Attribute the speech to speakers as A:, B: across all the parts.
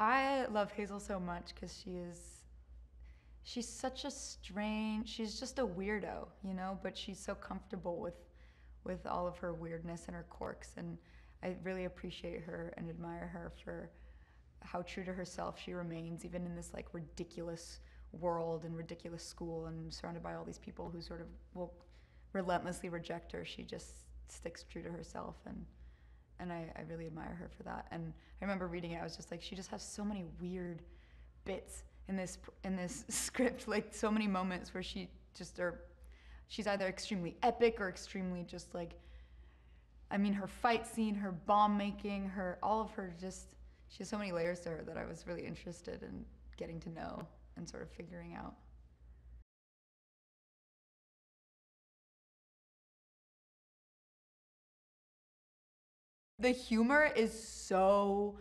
A: I love Hazel so much because she is, she's such a strange, she's just a weirdo, you know, but she's so comfortable with, with all of her weirdness and her quirks. And I really appreciate her and admire her for how true to herself she remains, even in this like ridiculous world and ridiculous school and surrounded by all these people who sort of will relentlessly reject her. She just sticks true to herself and and I, I really admire her for that. And I remember reading it, I was just like, she just has so many weird bits in this in this script, like so many moments where she just are, she's either extremely epic or extremely just like, I mean, her fight scene, her bomb making, her all of her just, she has so many layers to her that I was really interested in getting to know and sort of figuring out. The humor is so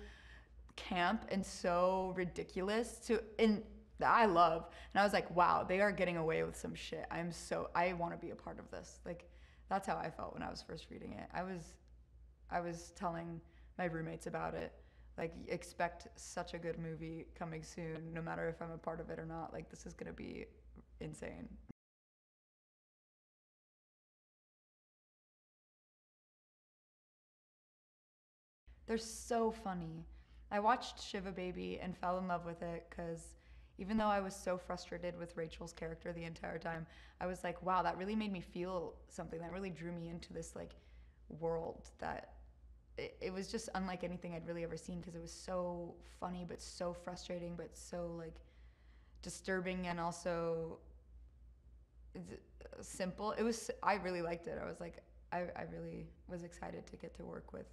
A: camp and so ridiculous to and I love. And I was like, wow, they are getting away with some shit. I'm so I want to be a part of this. Like that's how I felt when I was first reading it. I was I was telling my roommates about it. Like expect such a good movie coming soon, no matter if I'm a part of it or not. Like this is gonna be insane. They're so funny. I watched Shiva Baby and fell in love with it because even though I was so frustrated with Rachel's character the entire time, I was like, wow, that really made me feel something. That really drew me into this like world that it, was just unlike anything I'd really ever seen because it was so funny but so frustrating but so like disturbing and also simple. It was I really liked it. I was like I, I really was excited to get to work with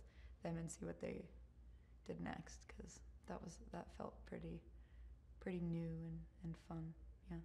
A: them and see what they did next because that was that felt pretty pretty new and, and fun. Yeah.